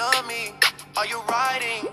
love me? Are you riding?